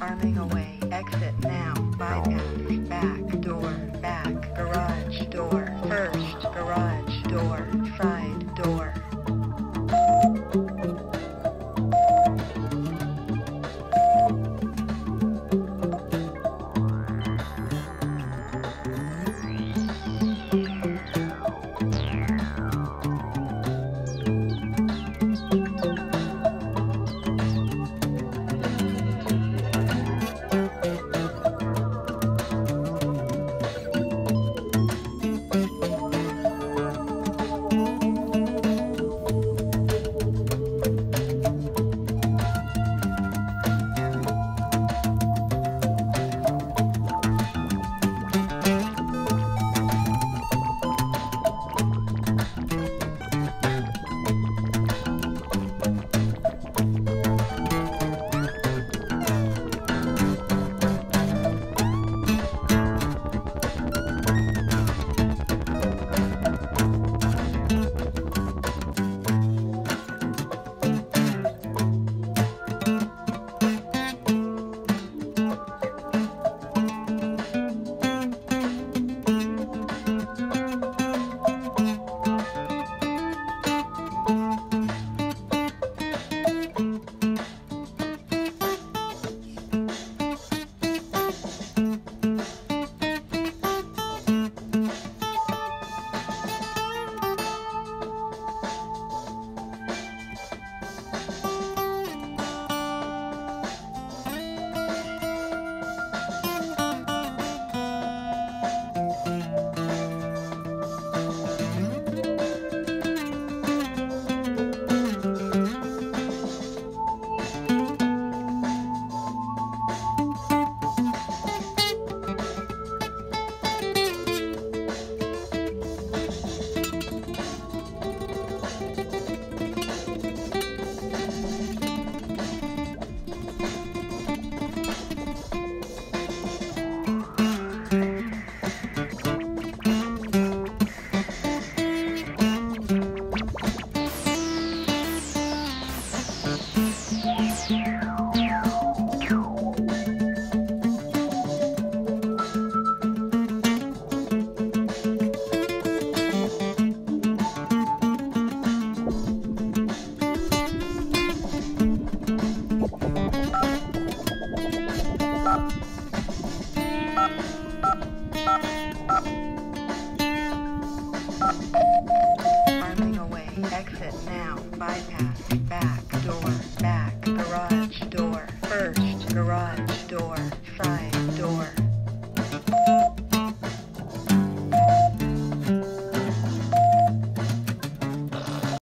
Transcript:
Arming away. Exit Exit now. Bypass. Back.